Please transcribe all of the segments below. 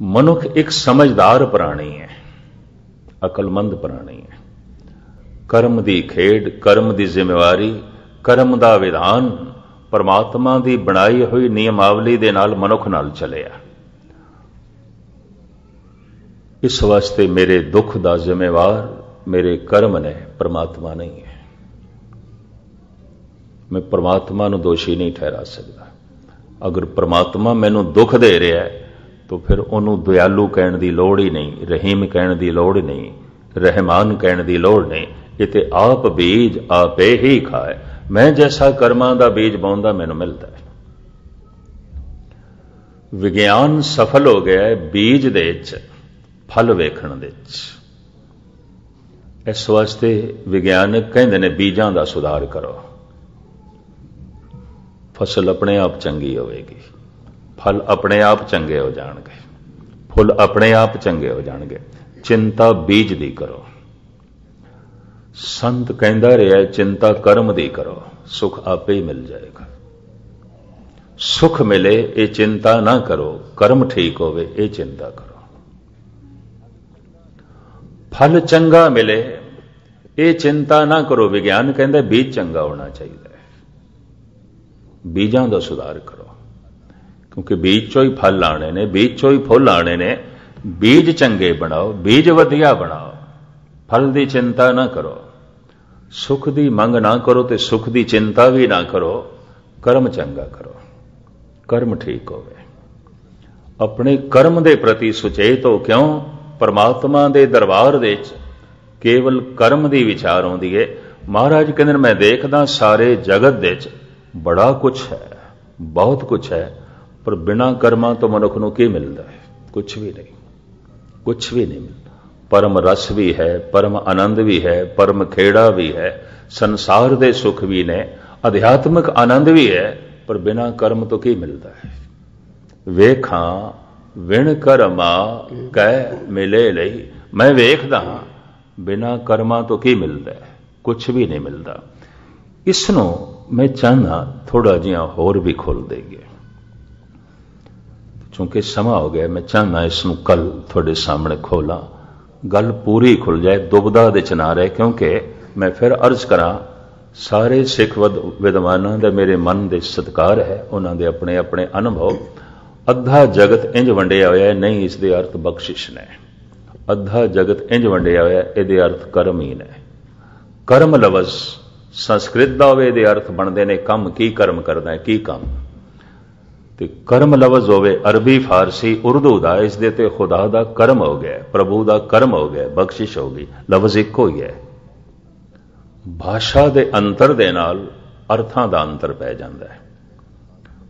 ਮਨੁੱਖ ਇੱਕ ਸਮਝਦਾਰ ਪ੍ਰਾਣੀ ਹੈ, ਅਕਲਮੰਦ ਪ੍ਰਾਣੀ ਹੈ। ਕਰਮ ਦੀ ਖੇਡ, ਕਰਮ ਦੀ ਜ਼ਿੰਮੇਵਾਰੀ, ਕਰਮ ਦਾ ਵਿਧਾਨ ਪਰਮਾਤਮਾ ਦੀ ਬਣਾਈ ਹੋਈ ਨਿਯਮਾਵਲੀ ਦੇ ਨਾਲ ਮਨੁੱਖ ਨਾਲ ਚੱਲਿਆ। ਇਸ ਵਾਸਤੇ ਮੇਰੇ ਦੁੱਖ ਦਾ ਜ਼ਿੰਮੇਵਾਰ, ਮੇਰੇ ਕਰਮ ਨੇ ਪਰਮਾਤਮਾ ਨਹੀਂ ਹੈ। ਮੈਂ ਪਰਮਾਤਮਾ ਨੂੰ ਦੋਸ਼ੀ ਨਹੀਂ ਠਹਿਰਾ ਸਕਦਾ। ਅਗਰ ਪਰਮਾਤਮਾ ਮੈਨੂੰ ਦੁੱਖ ਦੇ ਰਿਹਾ ਹੈ ਤਾਂ ਫਿਰ ਉਹਨੂੰ ਦਇਆਲੂ ਕਹਿਣ ਦੀ ਲੋੜ ਹੀ ਨਹੀਂ, ਰਹੀਮ ਕਹਿਣ ਦੀ ਲੋੜ ਨਹੀਂ, ਰਹਿਮਾਨ ਕਹਿਣ ਦੀ ਲੋੜ ਨਹੀਂ। ਇਹ ਤੇ ਆਪ ਬੀਜ ਆਪੇ ਹੀ ਖਾਏ। ਮੈਂ ਜੈਸਾ ਕਰਮਾਂ ਦਾ ਬੀਜ ਬੌਂਦਾ ਮੈਨੂੰ ਮਿਲਦਾ ਹੈ। ਵਿਗਿਆਨ ਸਫਲ ਹੋ ਗਿਆ ਹੈ ਬੀਜ ਦੇ ਵਿੱਚ, ਫਲ ਵੇਖਣ ਦੇ ਵਿੱਚ। ਇਸ ਵਾਸਤੇ ਵਿਗਿਆਨਕ ਕਹਿੰਦੇ ਨੇ ਬੀਜਾਂ ਦਾ ਸੁਧਾਰ ਕਰੋ। ਫਸਲ ਆਪਣੇ ਆਪ ਚੰਗੀ ਹੋਵੇਗੀ। ਫਲ ਆਪਣੇ ਆਪ ਚੰਗੇ ਹੋ ਜਾਣਗੇ। ਫੁੱਲ ਆਪਣੇ ਆਪ ਚੰਗੇ ਹੋ ਜਾਣਗੇ। ਚਿੰਤਾ ਬੀਜ ਦੀ ਕਰੋ। ਸੰਤ ਕਹਿੰਦਾ ਰਿਹਾ, ਚਿੰਤਾ ਕਰਮ ਦੀ ਕਰੋ। ਸੁਖ ਆਪੇ ਹੀ ਮਿਲ ਜਾਏਗਾ। ਸੁਖ ਮਿਲੇ, ਇਹ ਚਿੰਤਾ ਨਾ ਕਰੋ। ਕਰਮ ਠੀਕ ਹੋਵੇ, ਇਹ ਚਿੰਤਾ ਕਰੋ। ਫਲ ਚੰਗਾ ਮਿਲੇ, ਇਹ ਚਿੰਤਾ ਨਾ ਕਰੋ। ਵਿਗਿਆਨ ਕਹਿੰਦਾ ਬੀਜ ਚੰਗਾ ਹੋਣਾ ਚਾਹੀਦਾ ਹੈ। ਬੀਜਾਂ ਦਾ ਸੁਧਾਰ ਕਰੋ। ਕਿਉਂਕਿ ਬੀਜ ਚੋਂ ਹੀ ਫਲ ਆਣੇ ਨੇ, ਬੀਜ ਚੋਂ ਹੀ ਫੁੱਲ ਆਣੇ ਨੇ। ਬੀਜ ਚੰਗੇ ਬਣਾਓ, ਬੀਜ ਵਧੀਆ ਬਣਾਓ। ਫਲ ਦੀ ਚਿੰਤਾ ਨਾ ਕਰੋ। ਸੁਖ ਦੀ ਮੰਗ ਨਾ ਕਰੋ ਤੇ ਸੁਖ ਦੀ ਚਿੰਤਾ ਵੀ ਨਾ ਕਰੋ। ਕਰਮ ਚੰਗਾ ਕਰੋ। ਕਰਮ ਠੀਕ ਹੋਵੇ। ਆਪਣੇ ਕਰਮ ਦੇ ਪ੍ਰਤੀ ਸੁਚੇਤ ਹੋ ਕਿਉਂ? ਪਰਮਾਤਮਾ ਦੇ ਦਰਬਾਰ ਦੇ ਵਿੱਚ ਕੇਵਲ ਕਰਮ ਦੀ ਵਿਚਾਰ ਆਉਂਦੀ ਹੈ ਮਹਾਰਾਜ ਕਹਿੰਦੇ ਮੈਂ ਦੇਖਦਾ ਸਾਰੇ ਜਗਤ ਦੇ ਵਿੱਚ ਬੜਾ ਕੁਝ ਹੈ, ਬਹੁਤ ਕੁਝ ਹੈ। ਪਰ ਬਿਨਾ ਕਰਮਾਂ ਤੋਂ ਮਨੁੱਖ ਨੂੰ ਕੀ ਮਿਲਦਾ ਹੈ? ਕੁਝ ਵੀ ਨਹੀਂ। ਕੁਝ ਵੀ ਨਹੀਂ ਮਿਲਦਾ। ਪਰਮ ਰਸ ਵੀ ਹੈ, ਪਰਮ ਆਨੰਦ ਵੀ ਹੈ, ਪਰਮ ਖੇੜਾ ਵੀ ਹੈ। ਸੰਸਾਰ ਦੇ ਸੁਖ ਵੀ ਨੇ, ਅਧਿਆਤਮਿਕ ਆਨੰਦ ਵੀ ਹੈ, ਪਰ ਬਿਨਾ ਕਰਮ ਤੋਂ ਕੀ ਮਿਲਦਾ ਹੈ? ਵੇਖਾਂ, ਵਿਣ ਕਰਮਾ ਕਹਿ ਮਿਲੇ ਲਈ। ਮੈਂ ਵੇਖਦਾ ਹਾਂ, ਬਿਨਾ ਕਰਮਾਂ ਤੋਂ ਕੀ ਮਿਲਦਾ ਹੈ? ਕੁਝ ਵੀ ਨਹੀਂ ਮਿਲਦਾ। ਇਸ ਨੂੰ ਮੈਂ ਚਾਹਨਾ ਥੋੜਾ ਜਿਹਾ ਹੋਰ ਵੀ ਖੋਲ ਦੇਈਏ। ਕਿਉਂਕਿ ਸਮਾਂ ਹੋ ਗਿਆ, ਮੈਂ ਚਾਹਨਾ ਇਸ ਨੂੰ ਕੱਲ ਤੁਹਾਡੇ ਸਾਹਮਣੇ ਖੋਲਾਂ। ਗੱਲ ਪੂਰੀ ਖੁੱਲ ਜਾਏ, ਦੁਬਦਾ ਦੇ ਚ ਨਾ ਰਹੇ, ਕਿਉਂਕਿ ਮੈਂ ਫਿਰ ਅਰਜ਼ ਕਰਾਂ, ਸਾਰੇ ਸਿੱਖ ਵਿਦਵਾਨਾਂ ਦਾ ਮੇਰੇ ਮਨ ਦੇ ਸਤਕਾਰ ਹੈ, ਉਹਨਾਂ ਦੇ ਆਪਣੇ ਆਪਣੇ ਅਨੁਭਵ। ਅੱਧਾ ਜਗਤ ਇੰਜ ਵੰਡਿਆ ਹੋਇਆ ਹੈ, ਨਹੀਂ ਇਸ ਦੇ ਅਰਥ ਬਖਸ਼ਿਸ਼ ਨੇ। ਅੱਧਾ ਜਗਤ ਇੰਜ ਵੰਡਿਆ ਹੋਇਆ ਇਹਦੇ ਅਰਥ ਕਰਮ ਹੀ ਨੇ। ਕਰਮ ਲਵਜ਼ ਸੰਸਕ੍ਰਿਤ ਦਾ ਹੋਵੇ ਇਹਦੇ ਅਰਥ ਬਣਦੇ ਨੇ, ਕੰਮ ਕੀ ਕਰਮ ਕਰਦਾ ਹੈ, ਕੀ ਕੰਮ? ਤੇ ਕਰਮ ਲਵਜ਼ ਹੋਵੇ, ਅਰਬੀ, ਫਾਰਸੀ, ਉਰਦੂ ਦਾ, ਇਸ ਦੇ ਤੇ ਖੁਦਾ ਦਾ ਕਰਮ ਹੋ ਗਿਆ, ਪ੍ਰਭੂ ਦਾ ਕਰਮ ਹੋ ਗਿਆ, ਬਖਸ਼ਿਸ਼ ਹੋ ਗਈ, ਲਫ਼ਜ਼ ਇੱਕੋ ਹੀ ਹੈ। ਭਾਸ਼ਾ ਦੇ ਅੰਤਰ ਦੇ ਨਾਲ ਅਰਥਾਂ ਦਾ ਅੰਤਰ ਪੈ ਜਾਂਦਾ ਹੈ।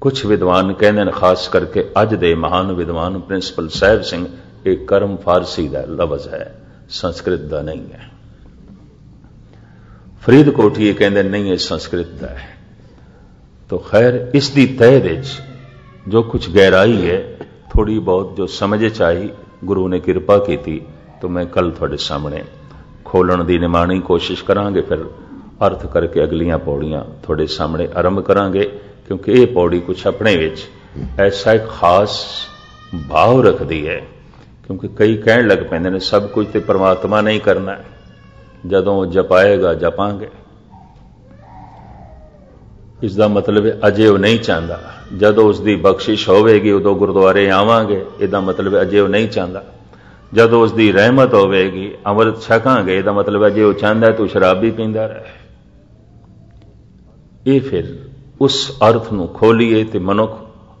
ਕੁਝ ਵਿਦਵਾਨ ਕਹਿੰਦੇ ਨੇ, ਖਾਸ ਕਰਕੇ ਅੱਜ ਦੇ ਮਹਾਨ ਵਿਦਵਾਨ ਪ੍ਰਿੰਸੀਪਲ ਸਾਹਿਬ ਸਿੰਘ, ਇਹ ਕਰਮ ਫਾਰਸੀ ਦਾ ਲਫ਼ਜ਼ ਹੈ, ਸੰਸਕ੍ਰਿਤ ਦਾ ਨਹੀਂ ਹੈ। ਫਰੀਦ ਕੋਠੀ ਇਹ ਕਹਿੰਦੇ ਨਹੀਂ, ਇਹ ਸੰਸਕ੍ਰਿਤ ਦਾ ਹੈ। ਤਾਂ ਖੈਰ, ਇਸ ਦੀ ਤਹਿ ਵਿੱਚ ਜੋ ਕੁਝ ਗਹਿਰਾਈ ਹੈ ਥੋੜੀ ਬਹੁਤ ਜੋ ਸਮਝ 'ਚ ਆਈ ਗੁਰੂ ਨੇ ਕਿਰਪਾ ਕੀਤੀ, ਤਾਂ ਮੈਂ ਕੱਲ ਤੁਹਾਡੇ ਸਾਹਮਣੇ ਖੋਲਣ ਦੀ ਨਿਮਾਣੀ ਕੋਸ਼ਿਸ਼ ਕਰਾਂਗੇ, ਫਿਰ ਅਰਥ ਕਰਕੇ ਅਗਲੀਆਂ ਪੌੜੀਆਂ ਤੁਹਾਡੇ ਸਾਹਮਣੇ ਆਰੰਭ ਕਰਾਂਗੇ, ਕਿਉਂਕਿ ਇਹ ਪੌੜੀ ਕੁਛ ਆਪਣੇ ਵਿੱਚ ਐਸਾ ਇੱਕ ਖਾਸ ਭਾਵ ਰੱਖਦੀ ਹੈ, ਕਿਉਂਕਿ ਕਈ ਕਹਿਣ ਲੱਗ ਪੈਂਦੇ ਨੇ, ਸਭ ਕੁਝ ਤੇ ਪ੍ਰਮਾਤਮਾ ਨਹੀਂ ਕਰਨਾ ਜਦੋਂ ਜਪਾਏਗਾ, ਜਪਾਂਗੇ। ਇਸ ਦਾ ਮਤਲਬ ਅਜੇ ਉਹ ਨਹੀਂ ਚਾਹੁੰਦਾ। ਜਦੋਂ ਉਸ ਦੀ ਬਖਸ਼ਿਸ਼ ਹੋਵੇਗੀ, ਉਦੋਂ ਗੁਰਦੁਆਰੇ ਆਵਾਂਗੇ, ਇਹਦਾ ਮਤਲਬ ਅਜੇ ਉਹ ਨਹੀਂ ਚਾਹੁੰਦਾ। ਜਦੋਂ ਉਸ ਦੀ ਰਹਿਮਤ ਹੋਵੇਗੀ, ਅੰਮ੍ਰਿਤ ਛਕਾਂਗੇ, ਇਹਦਾ ਮਤਲਬ ਅਜੇ ਉਹ ਚਾਹੁੰਦਾ ਤੂੰ ਸ਼ਰਾਬ ਵੀ ਪੀਂਦਾ ਰਹੇ। ਇਹ ਫਿਰ ਉਸ ਅਰਥ ਨੂੰ ਖੋਲੀਏ ਤੇ ਮਨੁੱਖ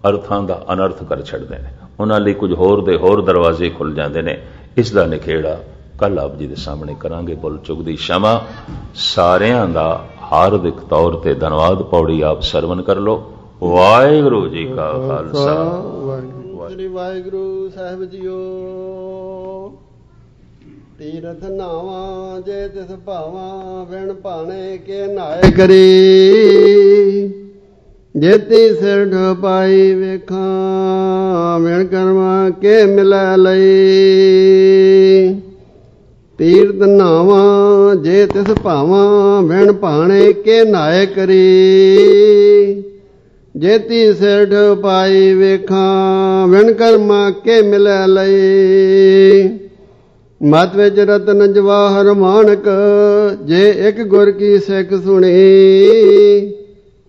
ਅਰਥਾਂ ਦਾ ਅਨਰਥ ਕਰ ਛੱਡਦੇ ਨੇ। ਉਹਨਾਂ ਲਈ ਕੁਝ ਹੋਰ ਦੇ ਹੋਰ ਦਰਵਾਜ਼ੇ ਖੁੱਲ ਜਾਂਦੇ ਨੇ। ਇਸ ਦਾ ਨਿਖੇੜਾ ਕੱਲ ਆਪ ਜੀ ਦੇ ਸਾਹਮਣੇ ਕਰਾਂਗੇ ਬੁੱਲ ਚੁਗਦੀ ਸ਼ਮਾ। ਸਾਰਿਆਂ ਦਾ ਹਾਰਦਿਕ ਤੌਰ ਤੇ ਧੰਨਵਾਦ ਪੌੜੀ ਆਪ ਸਰਵਨ ਕਰ ਲੋ ਵਾਹਿਗੁਰੂ ਜੀ ਕਾ ਖਾਲਸਾ ਸ੍ਰੀ ਵਾਹਿਗੁਰੂ ਸਾਹਿਬ ਜੀਓ ਤੀਰਥ ਨਾਵਾਂ ਜੇ ਤਿਸ ਭਾਵਾਂ ਵਿਣ ਭਾਣੇ ਕੇ ਨਾਏ ਕਰੀ ਜੇਤੀ ਸਿਰ ਢਪਾਈ ਵੇਖਾਂ ਮਿਣ ਕਰਮਾ ਕੇ ਮਿਲੈ ਲਈ ਤੀਰਥ ਨਾਵਾਂ, ਜੇ ਤਿਸ ਭਾਵਾਂ ਵਿਣ ਭਾਣੇ ਕੇ ਨਾਏ ਕਰੀ ਜੇਤੀ ਸਿਰਠ ਪਾਈ ਵੇਖਾਂ ਵਿਣ ਕਰਮਾ ਕੇ ਮਿਲੈ ਲਈ। ਮਤ ਵਿੱਚ ਰਤਨ ਜਵਾਹਰ ਮਾਨਕ, ਜੇ ਇੱਕ ਗੁਰ ਕੀ ਸਿੱਖ ਸੁਣੀ।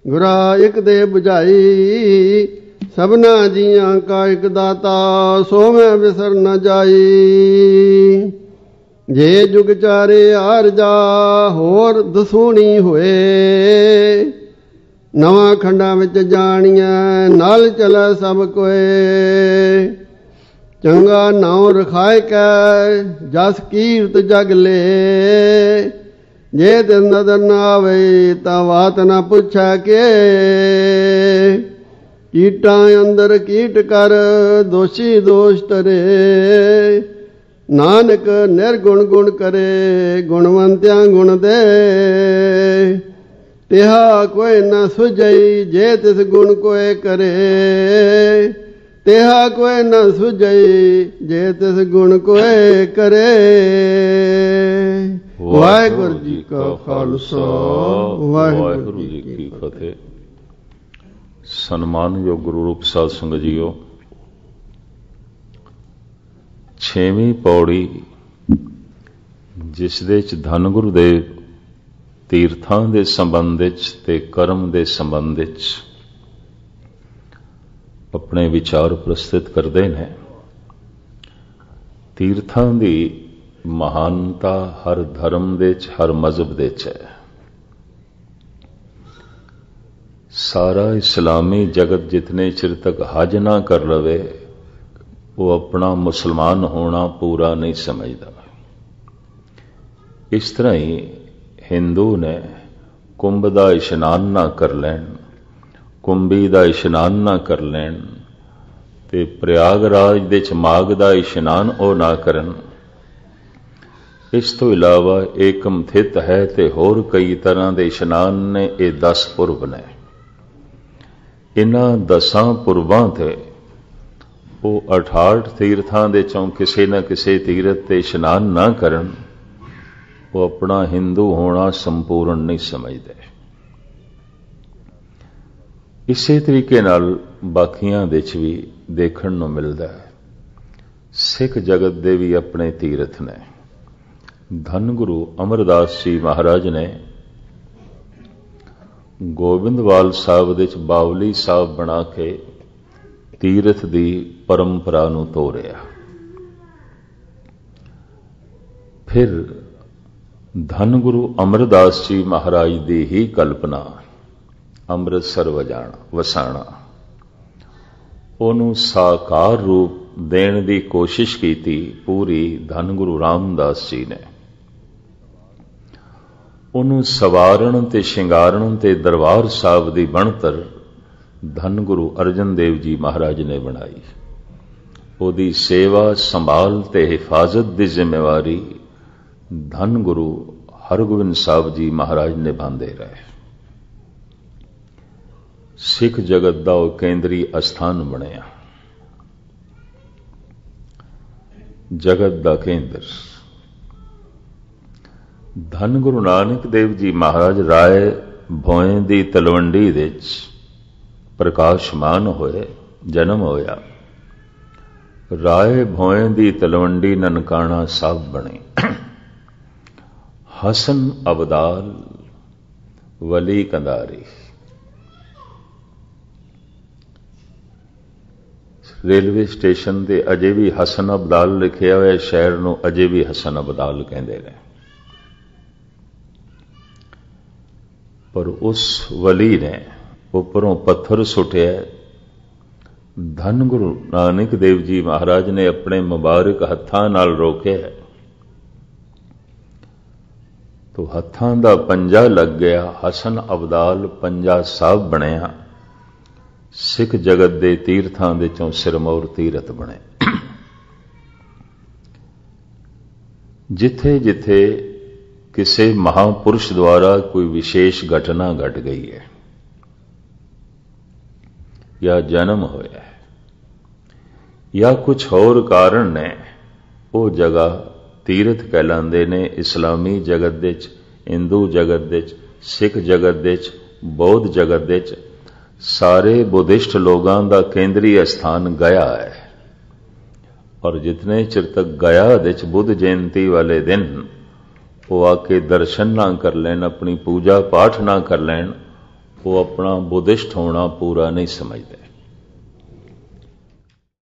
ਗੁਰਾ ਇੱਕ ਦੇ 부ਝਾਈ ਸਭਨਾ ਜੀਆਂ ਕਾ ਇੱਕ ਦਾਤਾ ਸੋ ਮੈਂ ਵਿਸਰ ਨ ਜਾਈ। ਜੇ ਜੁਗ ਚਾਰੇ ਆਰ ਜਾ, ਹੋਰ ਦਸੂਣੀ ਹੋਏ। ਨਵਾਂ ਖੰਡਾਂ ਵਿੱਚ ਜਾਣੀਆਂ ਨਾਲ ਚਲੇ ਸਭ ਕੋਏ। ਚੰਗਾ ਨਾਉ ਰਖਾਇ ਕੈ, ਜਸ ਕੀਰਤ ਜਗ ਲੇ। ਜੇ ਤੇ ਨਦਰ ਨਾ ਆਵੇ, ਤਾਂ ਬਾਤ ਨਾ ਪੁੱਛਾ ਕੇ। ਕੀਟਾਂ ਅੰਦਰ ਕੀਟ ਕਰ, ਦੋਸ਼ੀ ਦੋਸ਼ ਤਰੇ ਨਾਨਕ ਨਿਰਗੁਣ ਗੁਣ ਕਰੇ, ਗੁਣਵੰਤਿਆਂ ਗੁਣ ਦੇ। ਤਿਹਾ ਕੋਈ ਨਾ ਸੁਝਈ, ਜੇ ਤਿਸ ਗੁਣ ਕੋਏ ਕਰੇ। ਤਿਹਾ ਕੋਈ ਨਾ ਸੁਝਈ, ਜੇ ਤਿਸ ਗੁਣ ਕੋਏ ਕਰੇ। ਵਾਹਿਗੁਰੂ ਜੀ ਕਾ ਖਾਲਸਾ, ਵਾਹਿਗੁਰੂ ਜੀ ਕੀ ਫਤਿਹ। ਸਨਮਾਨਯੋਗ ਗੁਰੂ ਰੂਪ ਸਾਧ ਸੰਗਤ ਜੀਓ ਛੇਵੀਂ ਪੌੜੀ, ਜਿਸ ਦੇ ਚ ਧੰਨ ਗੁਰੂਦੇਵ ਤੀਰਥਾਂ ਦੇ ਸੰਬੰਧ ਵਿੱਚ ਤੇ ਕਰਮ ਦੇ ਸੰਬੰਧ ਵਿੱਚ ਆਪਣੇ ਵਿਚਾਰ ਪ੍ਰਸਤੁਤ ਕਰਦੇ ਨੇ, ਤੀਰਥਾਂ ਦੀ ਮਹਾਨਤਾ ਹਰ ਧਰਮ ਦੇ ਚ ਹਰ ਮਜ਼ਹਬ ਦੇ ਚ ਹੈ। ਸਾਰਾ ਇਸਲਾਮੀ ਜਗਤ ਜਿਤਨੇ ਚਿਰ ਤੱਕ ਹਜ ਨਾ ਕਰ ਲਵੇ ਉਹ ਆਪਣਾ ਮੁਸਲਮਾਨ ਹੋਣਾ ਪੂਰਾ ਨਹੀਂ ਸਮਝਦਾ। ਇਸ ਤਰ੍ਹਾਂ ਹੀ ਹਿੰਦੂ ਨੇ ਕੁੰਭ ਦਾ ਇਸ਼ਨਾਨ ਨਾ ਕਰ ਲੈਣ, ਕੁੰਭੀ ਦਾ ਇਸ਼ਨਾਨ ਨਾ ਕਰ ਲੈਣ ਤੇ ਪ੍ਰਯਾਗਰਾਜ ਦੇ ਚ ਦਾ ਇਸ਼ਨਾਨ ਉਹ ਨਾ ਕਰਨ। ਇਸ ਤੋਂ ਇਲਾਵਾ ਏਕਮ ਥਿਤ ਹੈ ਤੇ ਹੋਰ ਕਈ ਤਰ੍ਹਾਂ ਦੇ ਇਸ਼ਨਾਨ ਨੇ ਇਹ 10 ਪੁਰਬ ਨੇ। ਇਹਨਾਂ ਦਸਾਂ ਪੁਰਬਾਂ ਤੇ ਉਹ 68 ਤੀਰਥਾਂ ਦੇ ਚੋਂ ਕਿਸੇ ਨਾ ਕਿਸੇ ਤੀਰਥ ਤੇ ਇਸ਼ਨਾਨ ਨਾ ਕਰਨ, ਉਹ ਆਪਣਾ ਹਿੰਦੂ ਹੋਣਾ ਸੰਪੂਰਨ ਨਹੀਂ ਸਮਝਦੇ। ਇਸੇ ਤਰੀਕੇ ਨਾਲ ਬਾਕੀਆਂ ਵਿੱਚ ਵੀ ਦੇਖਣ ਨੂੰ ਮਿਲਦਾ ਹੈ। ਸਿੱਖ ਜਗਤ ਦੇ ਵੀ ਆਪਣੇ ਤੀਰਥ ਨੇ। ਧੰਨ ਗੁਰੂ ਅਮਰਦਾਸ ਜੀ ਮਹਾਰਾਜ ਨੇ ਗੋਬਿੰਦਵਾਲ ਸਾਹਿਬ ਦੇ ਵਿੱਚ ਬਾਵਲੀ ਸਾਹਿਬ ਬਣਾ ਕੇ ਤੀਰਥ ਦੀ ਪਰੰਪਰਾ ਨੂੰ ਤੋੜਿਆ ਫਿਰ ਧੰਨ ਗੁਰੂ ਅਮਰਦਾਸ ਜੀ ਮਹਾਰਾਜ ਦੀ ਹੀ ਕਲਪਨਾ, ਅੰਮ੍ਰਿਤਸਰ ਵਜਾਣਾ, ਵਸਾਣਾ। ਉਹਨੂੰ ਸਾਕਾਰ ਰੂਪ ਦੇਣ ਦੀ ਕੋਸ਼ਿਸ਼ ਕੀਤੀ ਪੂਰੀ ਧੰਨ ਗੁਰੂ ਰਾਮਦਾਸ ਜੀ ਨੇ। ਉਹਨੂੰ ਸਵਾਰਣ ਤੇ ਸ਼ਿੰਗਾਰਣ ਤੇ ਦਰਬਾਰ ਸਾਹਿਬ ਦੀ ਬਣਤਰ ਧੰਨ ਗੁਰੂ ਅਰਜਨ ਦੇਵ ਜੀ ਮਹਾਰਾਜ ਨੇ ਬਣਾਈ। ਉਹਦੀ ਸੇਵਾ ਸੰਭਾਲ ਤੇ ਹਿਫਾਜ਼ਤ ਦੀ ਜ਼ਿੰਮੇਵਾਰੀ ਧੰਨ ਗੁਰੂ ਹਰਗੋਬਿੰਦ ਸਾਹਿਬ ਜੀ ਮਹਾਰਾਜ ਨਿਭਾਉਂਦੇ ਰਹੇ। ਸਿੱਖ ਜਗਤ ਦਾ ਉਹ ਕੇਂਦਰੀ ਅਸਥਾਨ ਬਣਿਆ। ਜਗਤ ਦਾ ਕੇਂਦਰ। ਧੰਨ ਗੁਰੂ ਨਾਨਕ ਦੇਵ ਜੀ ਮਹਾਰਾਜ ਰਾਏ ਭੋਏ ਦੀ ਤਲਵੰਡੀ ਵਿੱਚ ਪ੍ਰਕਾਸ਼ਮਾਨ ਹੋਏ, ਜਨਮ ਹੋਇਆ। ਰਾਏ ਭੋਏ ਦੀ ਤਲਵੰਡੀ ਨਨਕਾਣਾ ਸਾਹਿਬ ਬਣੀ। ਹਸਨ ਅਬਦਾਲ, ਵਲੀ ਕੰਦਾਰੀ ਰੇਲਵੇ ਸਟੇਸ਼ਨ ਤੇ ਅਜੇ ਵੀ ਹਸਨ ਅਬਦਾਲ ਲਿਖਿਆ ਹੋਇਆ ਸ਼ਹਿਰ ਨੂੰ ਅਜੇ ਵੀ ਹਸਨ ਅਬਦਾਲ ਕਹਿੰਦੇ ਨੇ। ਪਰ ਉਸ ਵਲੀ ਨੇ ਉੱਪਰੋਂ ਪੱਥਰ ਸੁੱਟਿਆ। ਧੰਨ ਗੁਰੂ ਨਾਨਕ ਦੇਵ ਜੀ ਮਹਾਰਾਜ ਨੇ ਆਪਣੇ ਮੁਬਾਰਕ ਹੱਥਾਂ ਨਾਲ ਰੋਕਿਆ। ਤੋ ਹੱਥਾਂ ਦਾ ਪੰਜਾ ਲੱਗ ਗਿਆ, ਹਸਨ ਅਬਦਾਲ ਪੰਜਾ ਸਾਹਿਬ ਬਣਿਆ। ਸਿੱਖ ਜਗਤ ਦੇ ਤੀਰਥਾਂ ਦੇ ਚੋਂ ਸਿਰਮੌਰ ਤੀਰਥ ਬਣੇ। ਜਿੱਥੇ ਜਿੱਥੇ ਕਿਸੇ ਮਹਾਪੁਰਸ਼ ਦੁਆਰਾ ਕੋਈ ਵਿਸ਼ੇਸ਼ ਘਟਨਾ ਘਟ ਗਈ ਹੈ। ਜਾਂ ਜਨਮ ਹੋਇਆ ਹੈ ਜਾਂ ਕੁਝ ਹੋਰ ਕਾਰਨ ਨੇ ਉਹ ਜਗ੍ਹਾ ਤੀਰਥ ਕਹਿਲਾਉਂਦੇ ਨੇ ਇਸਲਾਮੀ ਜਗਤ ਦੇ ਵਿੱਚ ਹਿੰਦੂ ਜਗਤ ਦੇ ਵਿੱਚ ਸਿੱਖ ਜਗਤ ਦੇ ਵਿੱਚ ਬੌਧ ਜਗਤ ਦੇ ਵਿੱਚ ਸਾਰੇ ਬੁੱਧਿਸਟ ਲੋਕਾਂ ਦਾ ਕੇਂਦਰੀ ਸਥਾਨ ਗਿਆ ਹੈ ਔਰ ਜਿਤਨੇ ਚਿਰ ਤੱਕ ਗਿਆ ਦੇ ਚ ਬੁੱਧ ਜਯੰਤੀ ਵਾਲੇ ਦਿਨ ਉਹ ਆ ਕੇ ਦਰਸ਼ਨ ਨਾ ਕਰ ਲੈਣ ਆਪਣੀ ਪੂਜਾ ਪਾਠ ਨਾ ਕਰ ਲੈਣ ਉਹ ਆਪਣਾ ਬੁੱਧਿਸਟ ਹੋਣਾ ਪੂਰਾ ਨਹੀਂ ਸਮਝਦੇ।